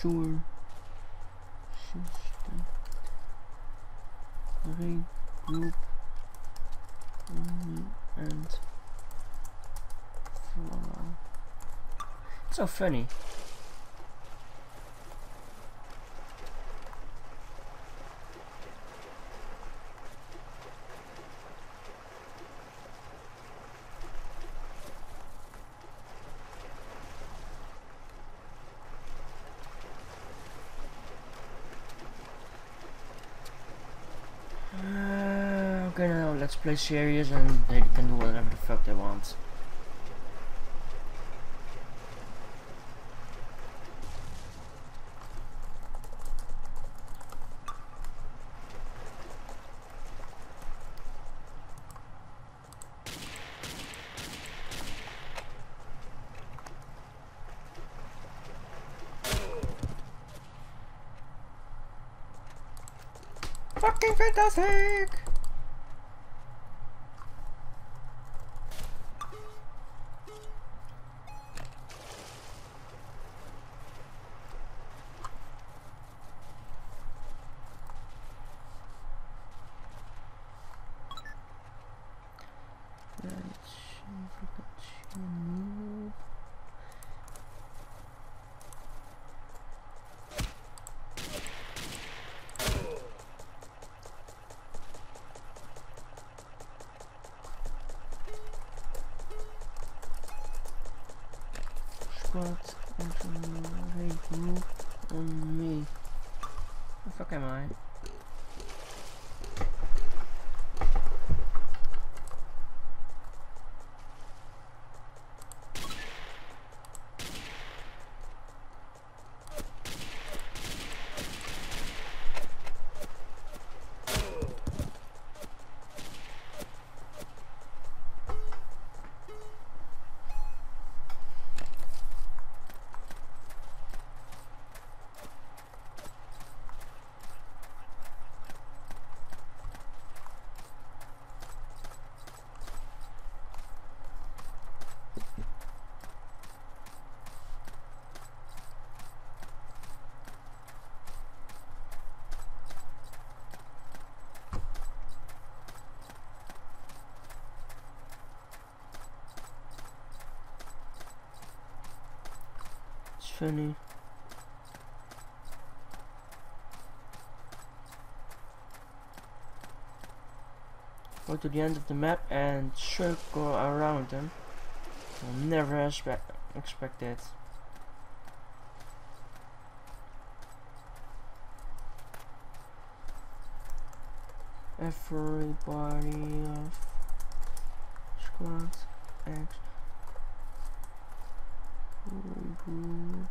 Sure. System. Raid group. only And. It's so funny. Uh, okay, now let's play serious and they can do whatever the fuck they want. Fucking fantastic! Let's see if we you noob. Squad and group on me. The fuck am I? It's funny. Go to the end of the map and circle around them. I'll never expect expect that. Everybody of squad group.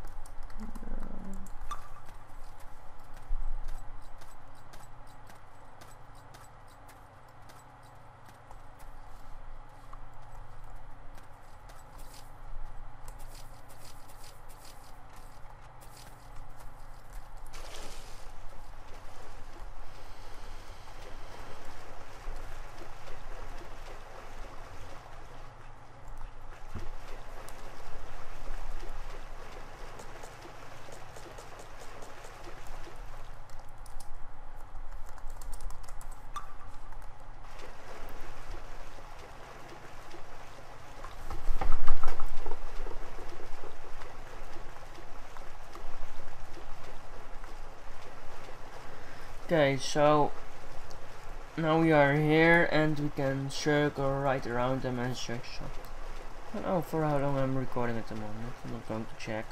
uh, Okay, so now we are here and we can circle right around them and such. I don't know for how long I'm recording at the moment. I'm not going to check.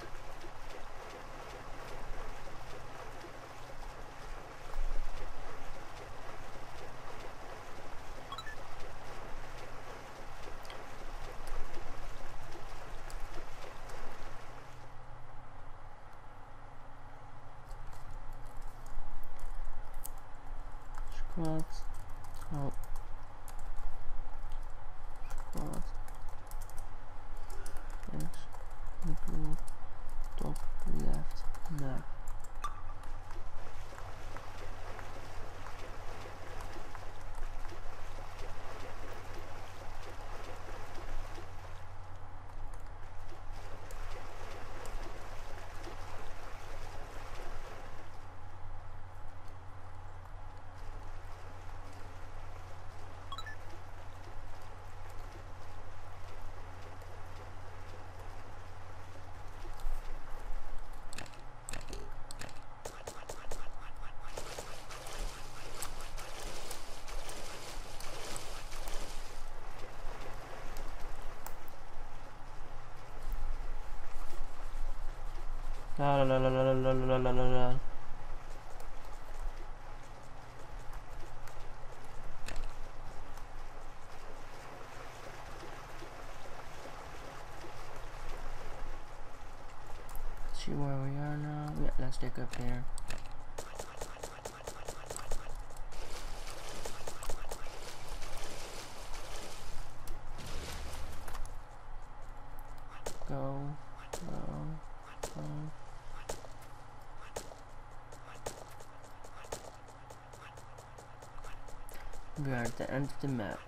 Oh. Squad. X. Middle. Top left. Map. La la la la la la la la la see where we are now. Yeah, let's take up here. Go, go, go. We are at the end of the map.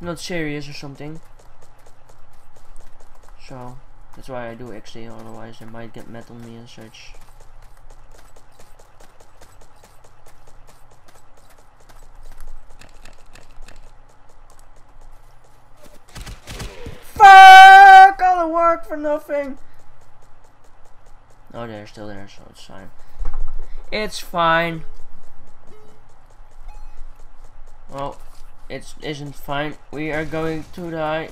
not serious or something. That's why I do XD, otherwise they might get mad on me and such. Fuck! All the work for nothing! Oh, they're still there, so it's fine. It's fine. Well, it isn't fine. We are going to die.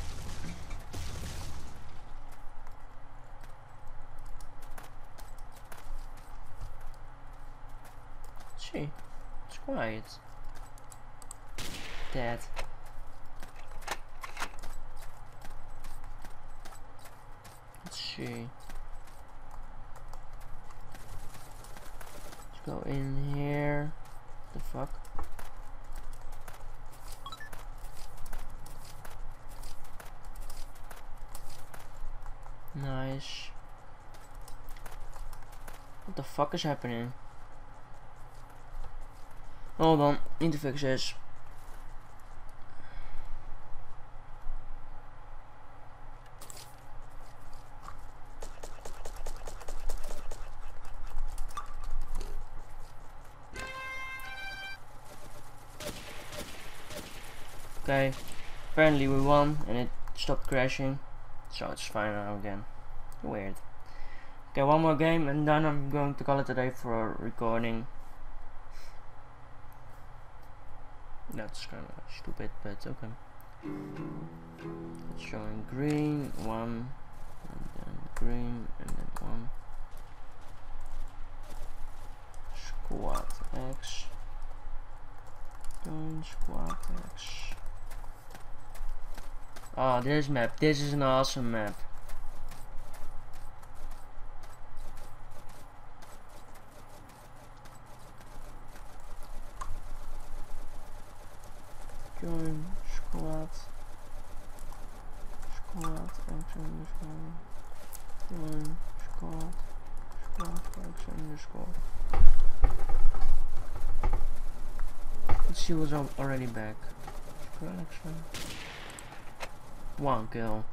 See, quiet. Dead. Let's see. Let's go in here. The fuck? Nice. What the fuck is happening? Oh, Hold on, need to fix this. Okay, apparently we won and it stopped crashing. So it's fine now again. Weird. Okay, one more game and then I'm going to call it a day for recording. That's kind of stupid, but it's okay. It's showing green, one, and then green, and then one. Squad X. Join squad X. Oh, this map. This is an awesome map. Schön, schwarz. Schwarz, Action, Schwarz. Schön, schwarz. Schwarz, Action, schwarz. She was already back. Schwarz, Action. One kill.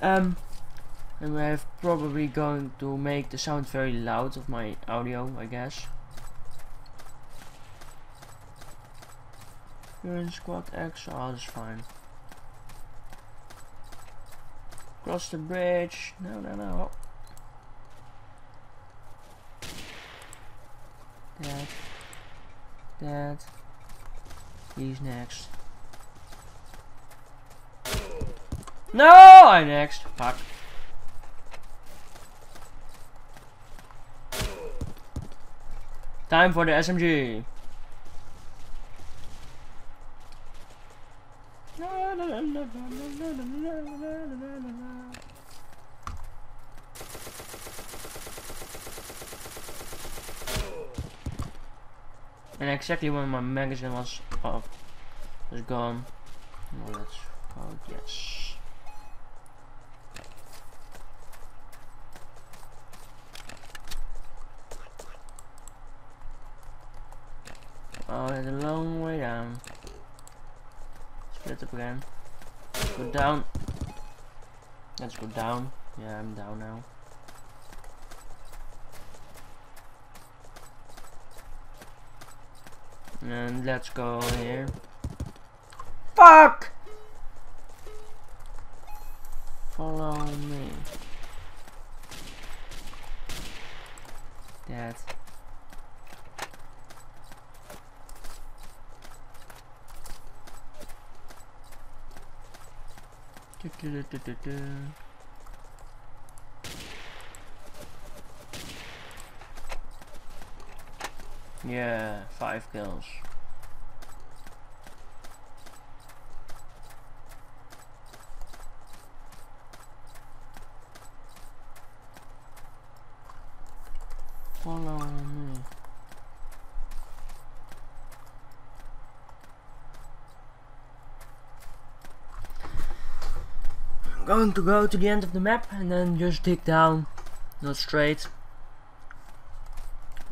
Um and we're probably going to make the sound very loud of my audio, I guess. You're in squad X, oh that's fine. Cross the bridge, no no no. Dead. Dead. He's next. No! I'm next. Fuck. Time for the SMG. And exactly when my magazine was off, was gone. let's oh yes. Oh, it's a long way down. Split up again. Let's go down. Let's go down. Yeah, I'm down now. And let's go here. Fuck! Follow me. That's do, do, do, do, do. Yeah, five kills. Follow me. Going to go to the end of the map and then just dig down, not straight.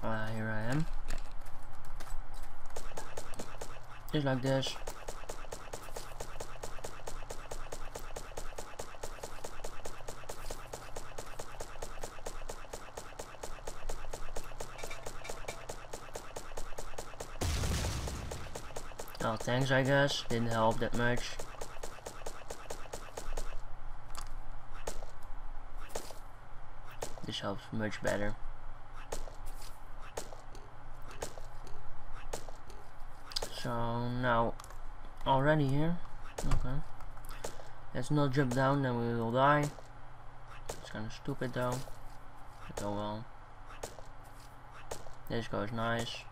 Ah, here I am. Just like this. Oh, thanks I guess. Didn't help that much. This helps much better. So now, already here. Okay. Let's not jump down, then we will die. It's kind of stupid though. But oh well. This goes nice.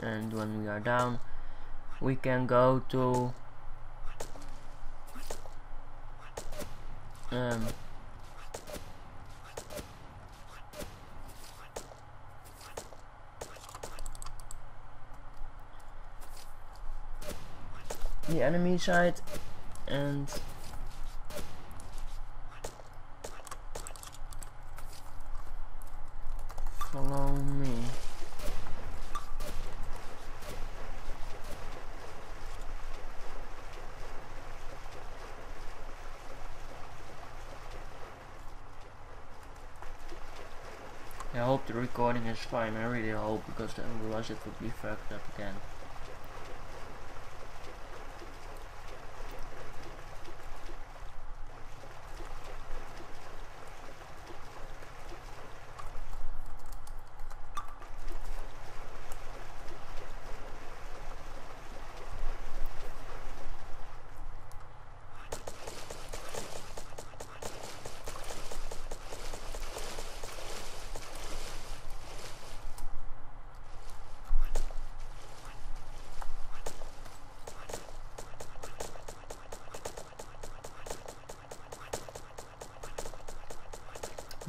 And when we are down, we can go to um, the enemy side and follow me. Hope the recording is fine, I really hope, because otherwise it would be fucked up again.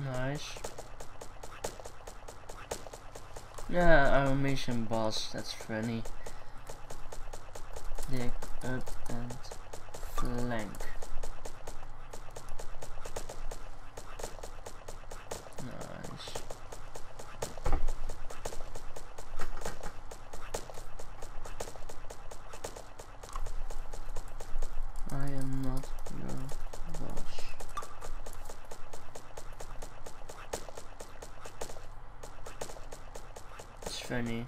Nice. Yeah, mission boss, that's funny. Dig up and flank. Nice. I am not your boss. It's funny.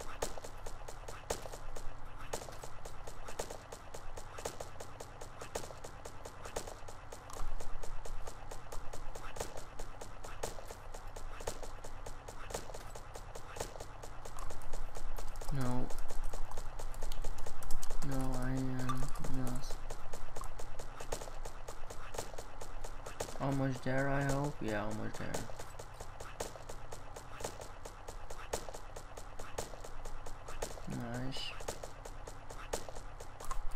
No. No, I am. Almost there, I hope. Yeah, almost there. Nice.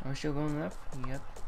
Are we still going up? Yep.